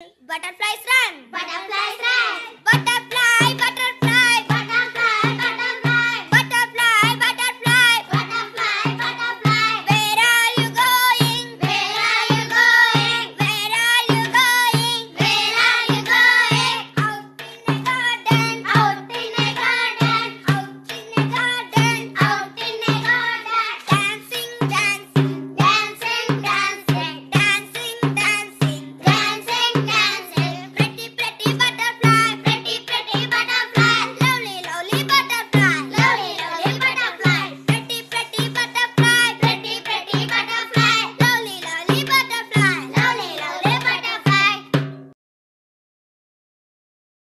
Butterflies run. Butterflies